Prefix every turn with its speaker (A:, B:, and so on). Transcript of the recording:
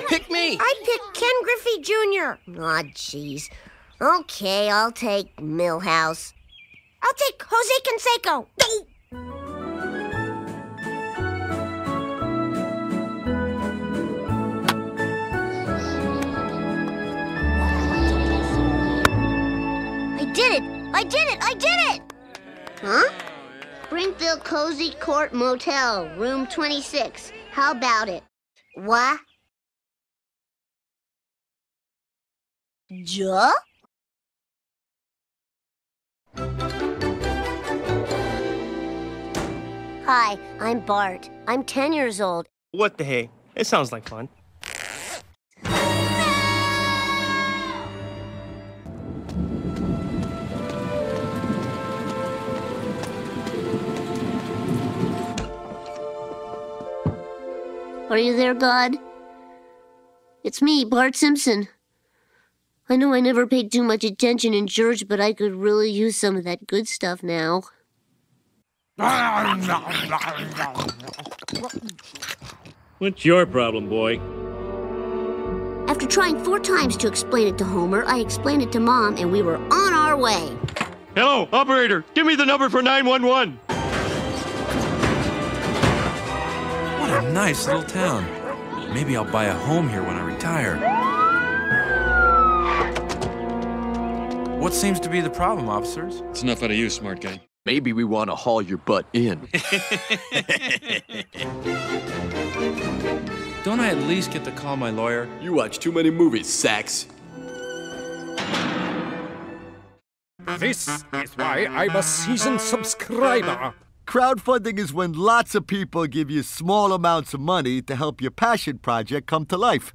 A: Pick me.
B: I picked Ken Griffey Jr. Aw, jeez. Okay, I'll take Milhouse. I'll take Jose Canseco. I did it! I did it! I did it! Huh? Springfield Cozy Court Motel, room 26. How about it? What? Ja? Hi, I'm Bart. I'm 10 years old.
C: What the hey? It sounds like fun.
B: Are you there, God? It's me, Bart Simpson. I know I never paid too much attention in church, but I could really use some of that good stuff now.
D: What's your problem, boy?
B: After trying four times to explain it to Homer, I explained it to Mom, and we were on our way.
D: Hello, operator. Give me the number for 911.
E: What a nice little town. Maybe I'll buy a home here when I retire. What seems to be the problem, officers?
F: It's enough out of you, smart guy.
G: Maybe we want to haul your butt in.
E: Don't I at least get to call my lawyer?
G: You watch too many movies, Sax.
H: This is why I'm a seasoned subscriber.
I: Crowdfunding is when lots of people give you small amounts of money to help your passion project come to life.